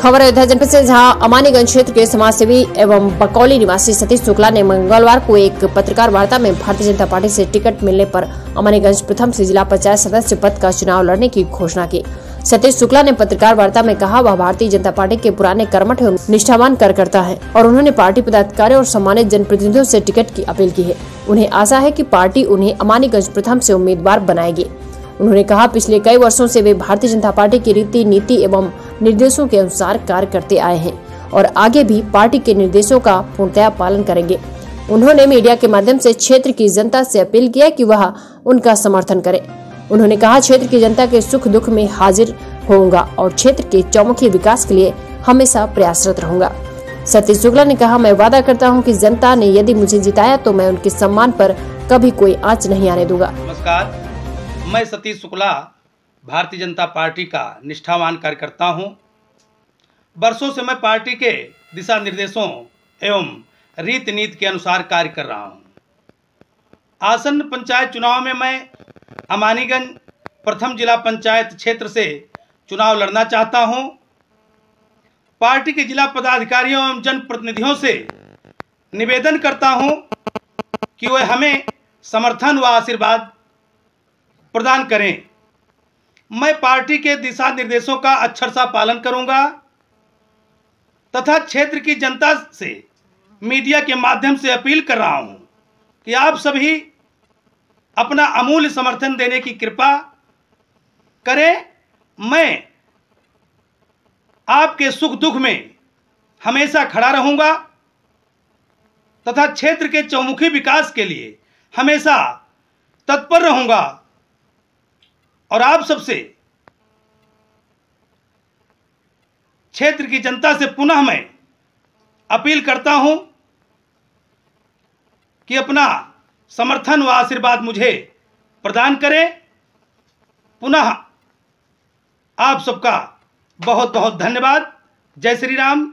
खबर अयोध्या जनपद से जहाँ अमानीगंज क्षेत्र के समाज सेवी एवं बकौली निवासी सतीश शुक्ला ने मंगलवार को एक पत्रकार वार्ता में भारतीय जनता पार्टी से टिकट मिलने पर अमानीगंज प्रथम से जिला पंचायत सदस्य पद का चुनाव लड़ने की घोषणा की। सतीश शुक्ला ने पत्रकार वार्ता में कहा, वह भारतीय जनता पार्टी के पुराने कर्मठ एवं निष्ठावान कार्यकर्ता है और उन्होंने पार्टी पदाधिकारियों और सम्मानित जनप्रतिनिधियों से टिकट की अपील की है। उन्हें आशा है कि पार्टी उन्हें अमानीगंज प्रथम से उम्मीदवार बनाएगी। उन्होंने कहा, पिछले कई वर्षों से वे भारतीय जनता पार्टी की रीति नीति एवं निर्देशों के अनुसार कार्य करते आए हैं और आगे भी पार्टी के निर्देशों का पूर्णतया पालन करेंगे। उन्होंने मीडिया के माध्यम से क्षेत्र की जनता से अपील किया कि वह उनका समर्थन करे। उन्होंने कहा, क्षेत्र की जनता के सुख दुख में हाजिर होऊँगा और क्षेत्र के चौमुखी विकास के लिए हमेशा प्रयासरत रहूँगा। सतीश शुक्ला ने कहा, मैं वादा करता हूँ कि जनता ने यदि मुझे जिताया तो मैं उनके सम्मान पर कभी कोई आँच नहीं आने दूँगा। नमस्कार। मैं सतीश शुक्ला, भारतीय जनता पार्टी का निष्ठावान कार्यकर्ता हूँ। वर्षों से मैं पार्टी के दिशा निर्देशों एवं रीति नीति के अनुसार कार्य कर रहा हूँ। आसन्न पंचायत चुनाव में मैं अमानीगंज प्रथम जिला पंचायत क्षेत्र से चुनाव लड़ना चाहता हूँ। पार्टी के जिला पदाधिकारियों एवं जनप्रतिनिधियों से निवेदन करता हूँ कि वे हमें समर्थन व आशीर्वाद प्रदान करें। मैं पार्टी के दिशा निर्देशों का अक्षर सा पालन करूँगा तथा क्षेत्र की जनता से, मीडिया के माध्यम से अपील कर रहा हूँ कि आप सभी अपना अमूल्य समर्थन देने की कृपा करें। मैं आपके सुख दुख में हमेशा खड़ा रहूँगा तथा क्षेत्र के चौमुखी विकास के लिए हमेशा तत्पर रहूँगा। और आप सबसे क्षेत्र की जनता से पुनः मैं अपील करता हूँ कि अपना समर्थन व आशीर्वाद मुझे प्रदान करें। पुनः आप सबका बहुत बहुत धन्यवाद। जय श्री राम।